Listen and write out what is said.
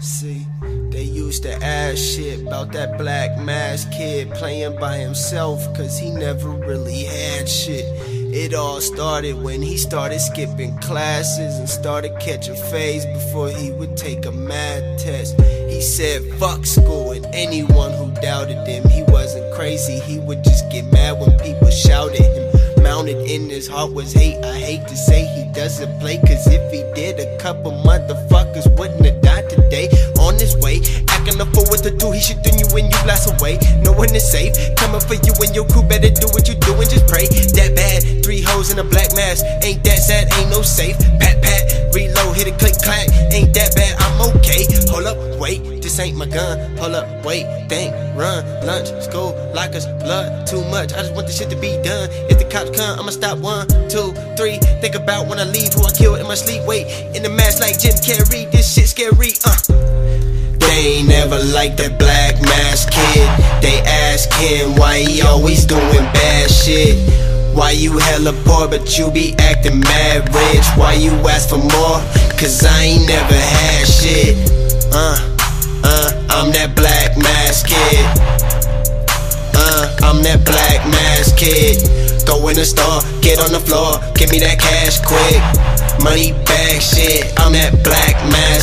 See, they used to ask shit about that black mask kid playing by himself, cause he never really had shit. It all started when he started skipping classes and started catching phase before he would take a math test. He said, fuck school and anyone who doubted him. He wasn't crazy, he would just get mad when people shouted him. Mounted in his heart was hate. I hate to say he doesn't play, cause if he did, a couple motherfuckers wouldn't acting a fool with the two, he shooting you when you blast away. No one is safe, coming for you and your crew. Better do what you do and just pray. That bad, three hoes in a black mask. Ain't that sad, ain't no safe. Pat, pat, reload, hit a click, clack. Ain't that bad, I'm okay. Hold up, wait, this ain't my gun. Hold up, wait, think, run, lunch, school, lockers, blood, too much. I just want this shit to be done. If the cops come, I'ma stop one, two, three. Think about when I leave, who I kill in my sleep. Wait, in the mask like Jim Carrey, this shit scary, uh. Ain't never like that black mask kid. They ask him why he always doing bad shit. Why you hella poor but you be acting mad rich? Why you ask for more? Cause I ain't never had shit. Uh, uh, I'm that black mask kid. Uh, I'm that black mask kid. Go in the store, get on the floor, give me that cash quick. Money bag shit, I'm that black mask.